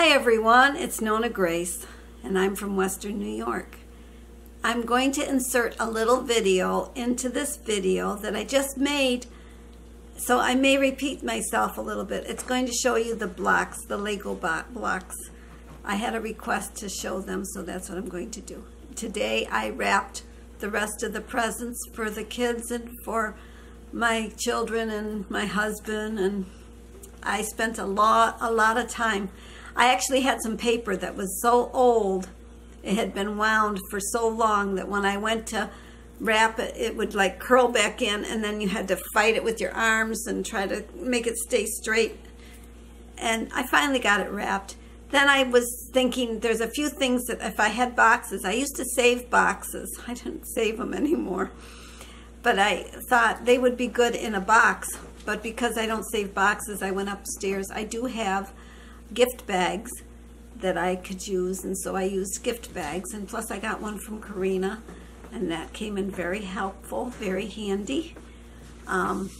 Hi everyone, it's Nonna Grace and I'm from Western New York. I'm going to insert a little video into this video that I just made so I may repeat myself a little bit. It's going to show you the blocks, the Lego blocks. I had a request to show them so that's what I'm going to do. Today I wrapped the rest of the presents for the kids and for my children and my husband and I spent a lot a lot of time I actually had some paper that was so old, it had been wound for so long that when I went to wrap it, it would like curl back in and then you had to fight it with your arms and try to make it stay straight. And I finally got it wrapped. Then I was thinking there's a few things that if I had boxes, I used to save boxes. I didn't save them anymore. But I thought they would be good in a box. But because I don't save boxes, I went upstairs. I do have gift bags that I could use and so I used gift bags and plus I got one from Karina and that came in very helpful, very handy. Um,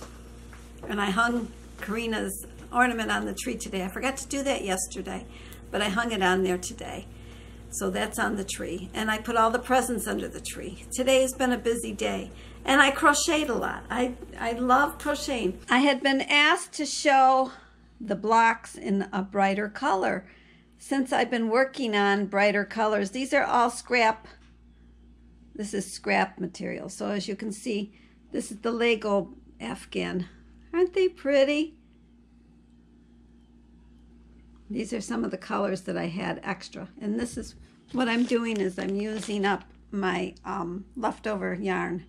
and I hung Karina's ornament on the tree today. I forgot to do that yesterday, but I hung it on there today. So that's on the tree. And I put all the presents under the tree. Today has been a busy day. And I crocheted a lot. I, I love crocheting. I had been asked to show the blocks in a brighter color. Since I've been working on brighter colors, these are all scrap. This is scrap material. So as you can see, this is the Lego Afghan. Aren't they pretty? These are some of the colors that I had extra. And this is what I'm doing is I'm using up my um, leftover yarn.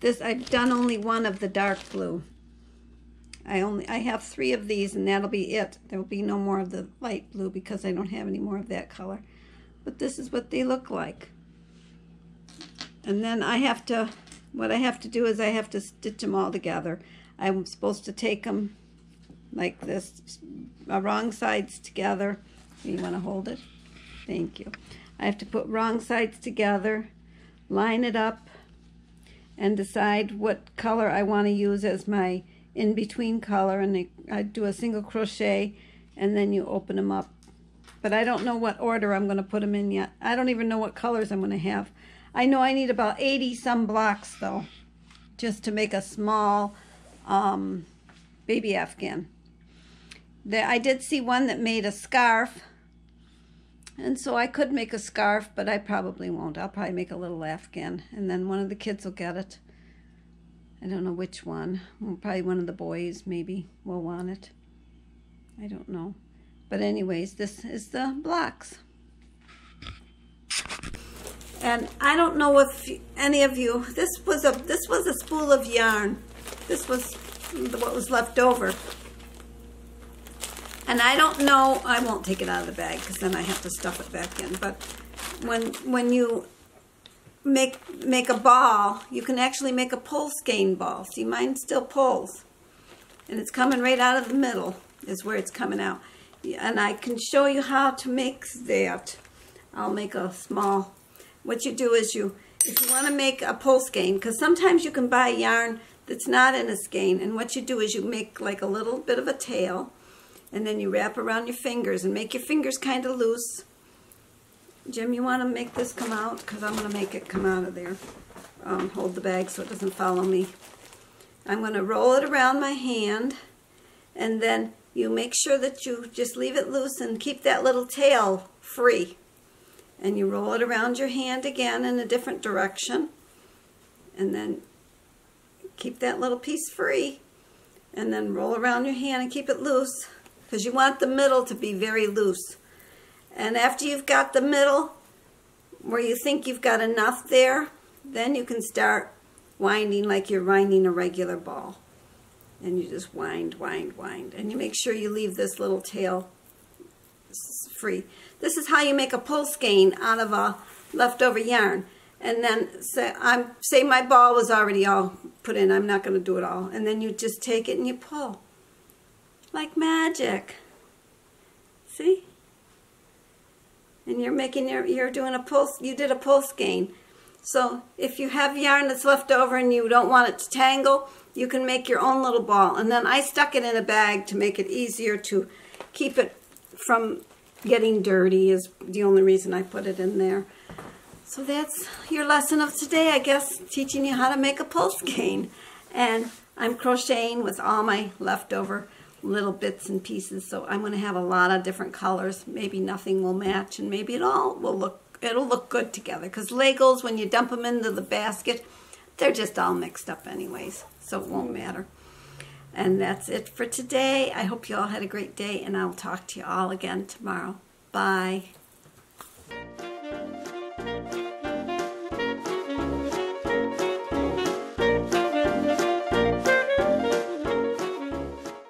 This I've done only one of the dark blue. I only I have three of these and that'll be it. There will be no more of the light blue because I don't have any more of that color. But this is what they look like. And then I have to, what I have to do is I have to stitch them all together. I'm supposed to take them like this, uh, wrong sides together. You want to hold it? Thank you. I have to put wrong sides together, line it up, and decide what color I want to use as my in between color and I do a single crochet and then you open them up. But I don't know what order I'm going to put them in yet. I don't even know what colors I'm going to have. I know I need about 80 some blocks though, just to make a small um, baby Afghan. I did see one that made a scarf. And so I could make a scarf, but I probably won't. I'll probably make a little Afghan, and then one of the kids will get it. I don't know which one. Probably one of the boys maybe will want it. I don't know. But anyways, this is the blocks. And I don't know if any of you, this was a this was a spool of yarn. This was what was left over. And I don't know, I won't take it out of the bag because then I have to stuff it back in. But when when you make make a ball, you can actually make a pull skein ball. See, mine still pulls. And it's coming right out of the middle is where it's coming out. And I can show you how to make that. I'll make a small, what you do is you, if you want to make a pull skein, because sometimes you can buy yarn that's not in a skein, and what you do is you make like a little bit of a tail, and then you wrap around your fingers and make your fingers kind of loose, Jim, you want to make this come out? Because I'm going to make it come out of there. Um, hold the bag so it doesn't follow me. I'm going to roll it around my hand and then you make sure that you just leave it loose and keep that little tail free. And you roll it around your hand again in a different direction and then keep that little piece free and then roll around your hand and keep it loose because you want the middle to be very loose. And after you've got the middle, where you think you've got enough there, then you can start winding like you're winding a regular ball. And you just wind, wind, wind. And you make sure you leave this little tail free. This is how you make a pull skein out of a leftover yarn. And then say, I'm, say my ball was already all put in. I'm not going to do it all. And then you just take it and you pull. Like magic. See? And you're making your, you're doing a pulse, you did a pull skein. So if you have yarn that's left over and you don't want it to tangle, you can make your own little ball. And then I stuck it in a bag to make it easier to keep it from getting dirty is the only reason I put it in there. So that's your lesson of today, I guess, teaching you how to make a pulse gain. And I'm crocheting with all my leftover little bits and pieces, so I'm going to have a lot of different colors. Maybe nothing will match, and maybe it all will look, it'll look good together. Because Legos, when you dump them into the basket, they're just all mixed up anyways, so it won't matter. And that's it for today. I hope you all had a great day, and I'll talk to you all again tomorrow. Bye.